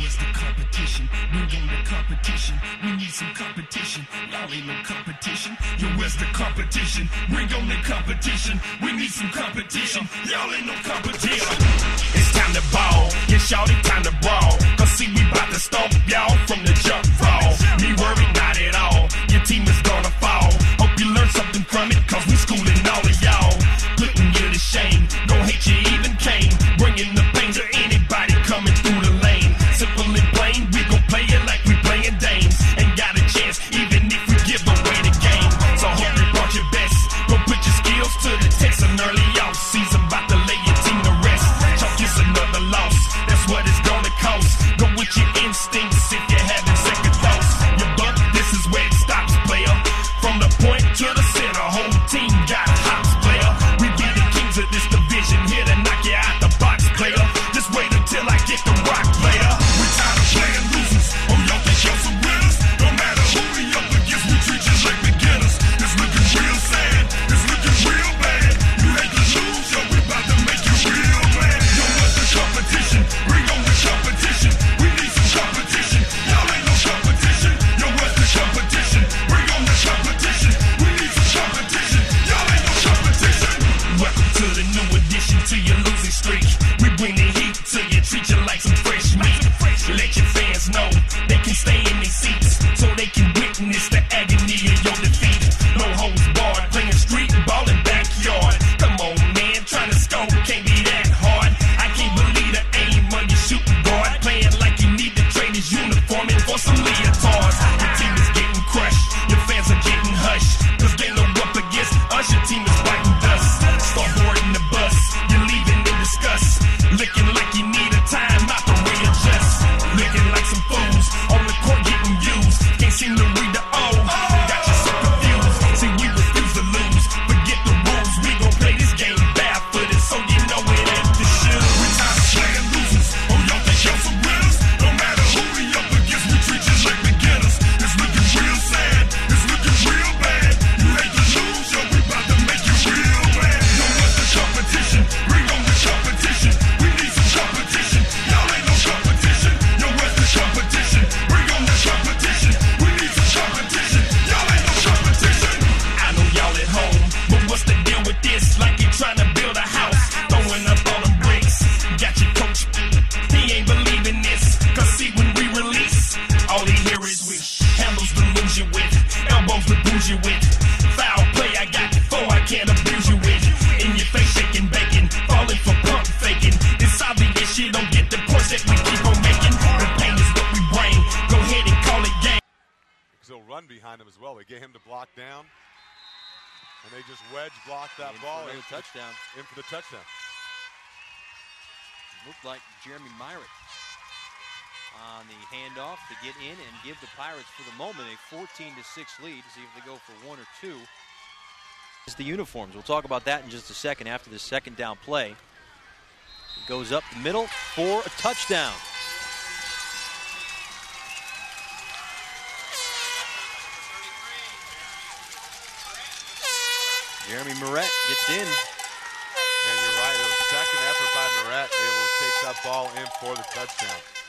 was the competition. We want the competition. We need some competition. Y'all ain't no competition. Yo, where's the competition? Bring on the competition. We need some competition. Y'all ain't no competition. It's time to ball. Yeah, y'all, it's time to brawl. Cause see, we bout to stomp y'all. behind him as well. They get him to block down. And they just wedge block that in ball in touchdown. In for the touchdown. Looked like Jeremy Miret on the handoff to get in and give the Pirates for the moment a 14 to 6 lead. See if they go for one or two. It's the uniforms. We'll talk about that in just a second after the second down play. It goes up the middle for a touchdown. Jeremy Miret gets in. And you're right, it was second effort by Moret, able to take that ball in for the touchdown.